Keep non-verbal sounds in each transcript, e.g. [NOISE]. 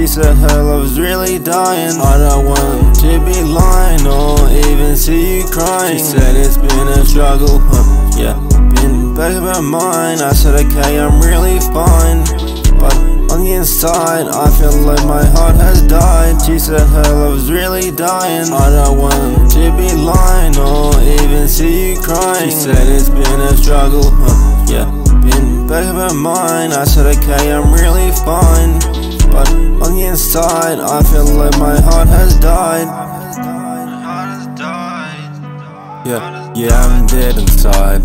She said her love's really dying. I don't want to be lying. Or even see you crying. She said it's been a struggle, huh, yeah Been back of my mind, I said okay, I'm really fine. But on the inside I feel like my heart has died. She said her love's really dying. I don't want to be lying. Or even see you crying. She said it's been a struggle, huh, yeah. Been her mind. I said, okay, I'm really fine. But on the inside, I feel like my heart has died. Yeah, yeah, I'm dead inside.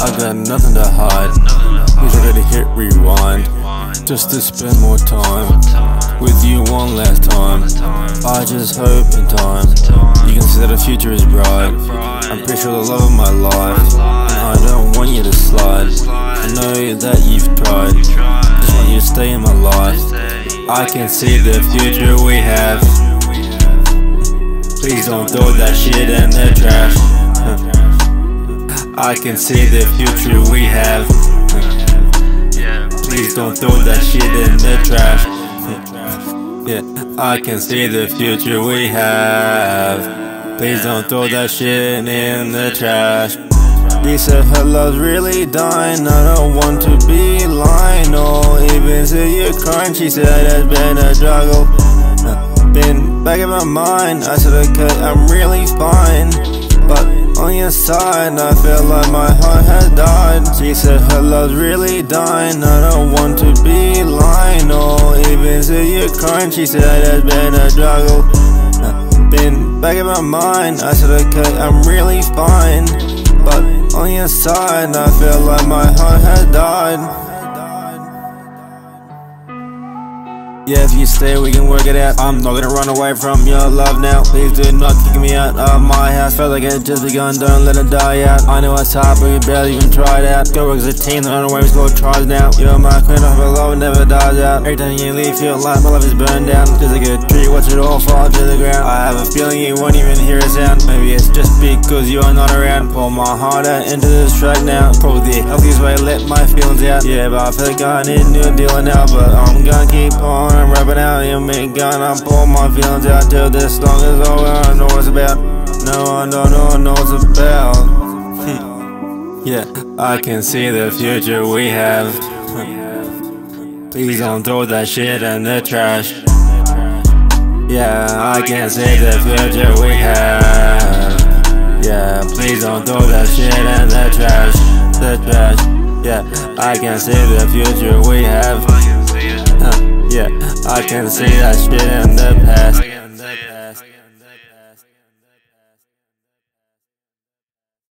I got nothing to hide. Wish I could hit rewind just to spend more time with you one last time. I just hope in time you can see that the future is bright. I'm pretty sure the love of my life, that you've tried, just want you to stay in my life. I can see the future we have. Please don't throw that shit in the trash. I can see the future we have. Please don't throw that shit in the trash. Yeah, I can see the future we have. Please don't throw that shit in the trash. She said her love's really dying. I don't want to be lying or even see you're crying. She said it's been a struggle. Been back in my mind. I said okay, I'm really fine. But on the inside, I feel like my heart has died. She said her love's really dying. I don't want to be lying or even see you're crying. She said it's been a struggle. Been back in my mind. I said okay, I'm really fine. But on the inside, I feel like my heart has died. Yeah, if you stay, we can work it out. I'm not gonna run away from your love now. Please do not kick me out of my house. Felt like it just begun, don't let it die out. I know it's hard, but we barely even tried out. Go work as a team, the only way we score tries now. You're my queen of love, never dies out. Every time you leave, feel like my life is burned down. Just like a tree, watch it all fall to the ground. I have a feeling you won't even hear a sound. Maybe it's just because you are not around. Pull my heart out into this track now. Probably the healthiest way, let my feelings out. Yeah, but I feel like I need a new deal now. But I'm gonna keep on. Rapping out in me gun. I pull my feelings out till this song is over. I know what it's about. No, I don't know, know what it's about. [LAUGHS] yeah, I can see the future we have. [LAUGHS] Please don't throw that shit in the trash. Yeah, I can see the future we have. Yeah, please don't throw that shit in the trash. The trash. Yeah, I can see the future we have. Yeah, I can't see that shit in the.